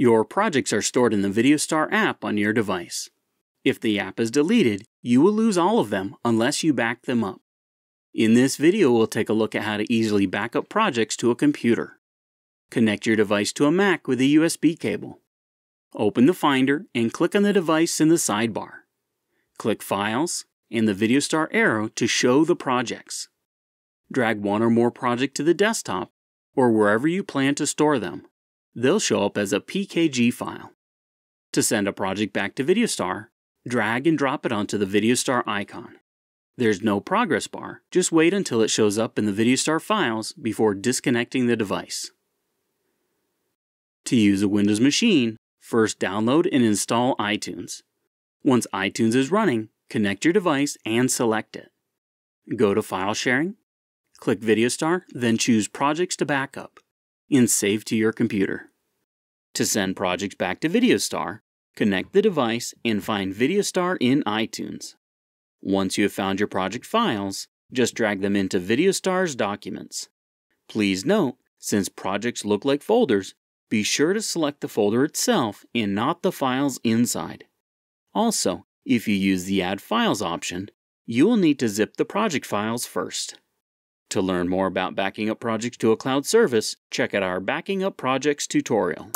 Your projects are stored in the VideoStar app on your device. If the app is deleted, you will lose all of them unless you back them up. In this video, we'll take a look at how to easily back up projects to a computer. Connect your device to a Mac with a USB cable. Open the Finder and click on the device in the sidebar. Click Files and the VideoStar arrow to show the projects. Drag one or more project to the desktop or wherever you plan to store them. They'll show up as a PKG file. To send a project back to VideoStar, drag and drop it onto the VideoStar icon. There's no progress bar, just wait until it shows up in the VideoStar files before disconnecting the device. To use a Windows machine, first download and install iTunes. Once iTunes is running, connect your device and select it. Go to File Sharing, click VideoStar, then choose Projects to Backup, and save to your computer. To send projects back to VideoStar, connect the device and find VideoStar in iTunes. Once you have found your project files, just drag them into VideoStar's documents. Please note, since projects look like folders, be sure to select the folder itself and not the files inside. Also, if you use the Add Files option, you will need to zip the project files first. To learn more about backing up projects to a cloud service, check out our Backing Up Projects tutorial.